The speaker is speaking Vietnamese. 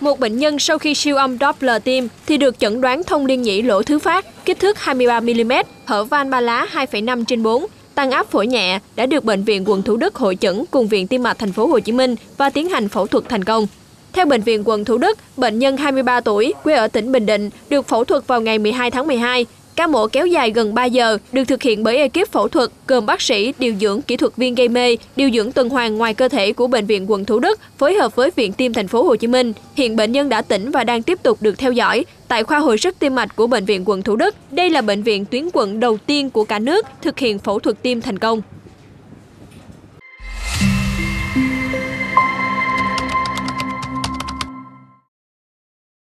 một bệnh nhân sau khi siêu âm Doppler tim thì được chẩn đoán thông liên nhĩ lỗ thứ phát, kích thước 23mm, hở van ba lá 2,5 trên 4, tăng áp phổi nhẹ đã được bệnh viện quận Thủ Đức hội chẩn cùng viện Tim mạch thành phố Hồ Chí Minh và tiến hành phẫu thuật thành công. Theo bệnh viện quận Thủ Đức, bệnh nhân 23 tuổi, quê ở tỉnh Bình Định, được phẫu thuật vào ngày 12 tháng 12. Ca mổ kéo dài gần 3 giờ, được thực hiện bởi ekip phẫu thuật gồm bác sĩ, điều dưỡng, kỹ thuật viên gây mê, điều dưỡng tuần hoàn ngoài cơ thể của bệnh viện quận Thủ Đức phối hợp với viện Tim thành phố Hồ Chí Minh. Hiện bệnh nhân đã tỉnh và đang tiếp tục được theo dõi tại khoa hồi sức tim mạch của bệnh viện quận Thủ Đức. Đây là bệnh viện tuyến quận đầu tiên của cả nước thực hiện phẫu thuật tim thành công.